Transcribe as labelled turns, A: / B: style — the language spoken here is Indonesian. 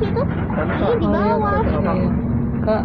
A: ini di bawah.
B: Iya, iya. kak.